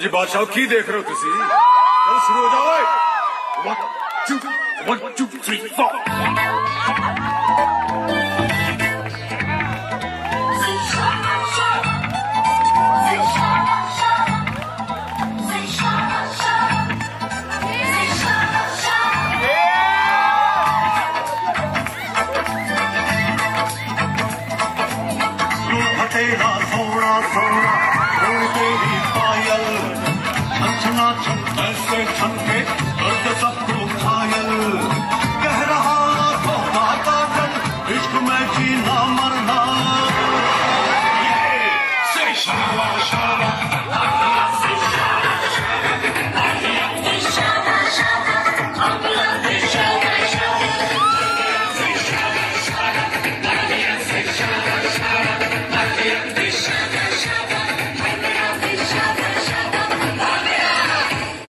जी बादशाह की देख रहे हो चलो शुरू हो जाओ छम ऐसे छमके दर्द सबको घायल कह रहा तो माता जन इश्क में जीना मरना ये, से शाबाश